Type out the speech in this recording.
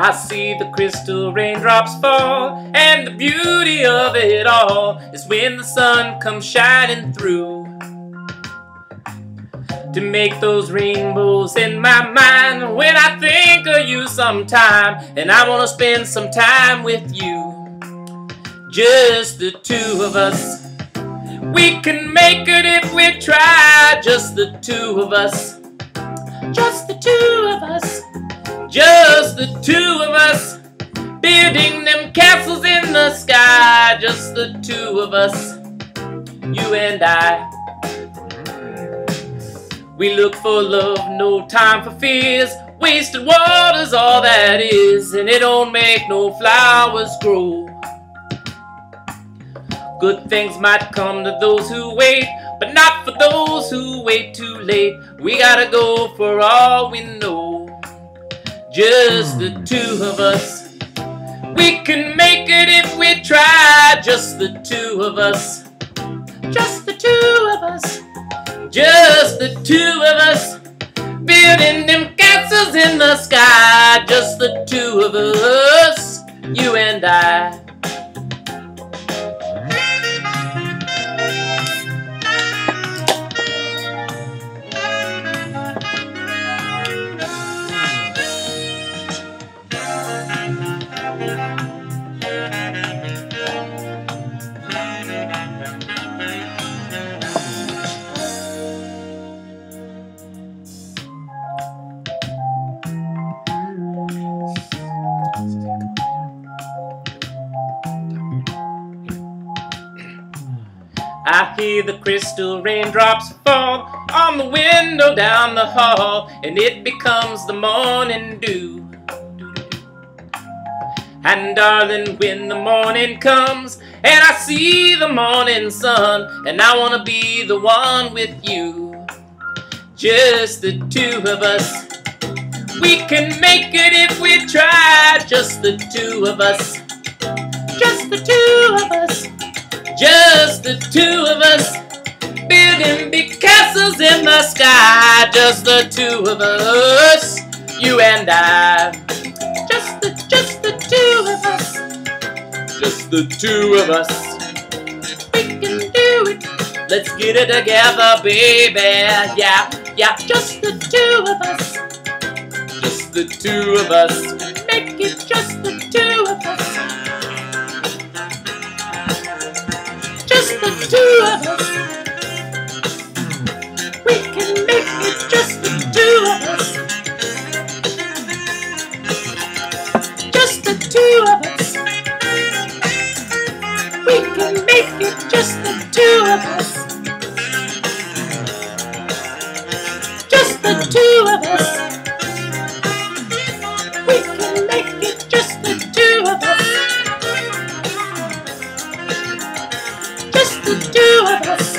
I see the crystal raindrops fall, and the beauty of it all is when the sun comes shining through. To make those rainbows in my mind when I think of you sometime, and I wanna spend some time with you. Just the two of us. We can make it if we try, just the two of us. Just the two of us. Just the two of us. Building them castles in the sky, just the two of us. You and I. We look for love, no time for fears. Wasted water's all that is, and it don't make no flowers grow. Good things might come to those who wait, but not for those who wait too late. We gotta go for all we know. Just the two of us. We can make it if we try. Just the two of us. Just the two of us. Just the two of us. Building them castles in the sky. Just the two of us. You and I. I hear the crystal raindrops fall on the window down the hall, and it becomes the morning dew. And darling, when the morning comes, and I see the morning sun, and I wanna be the one with you. Just the two of us. We can make it if we try. Just the two of us. Just the two of us. The two of us building big castles in the sky. Just the two of us, you and I. Just the, just the two of us. Just the two of us. We can do it. Let's get it together, baby. Yeah, yeah. Just the two of us. Just the two of us. Make it just the the two of us. We can make it just the two of us. Just the two of us. We can make it just the two of us. Just the two of us. We can to do us.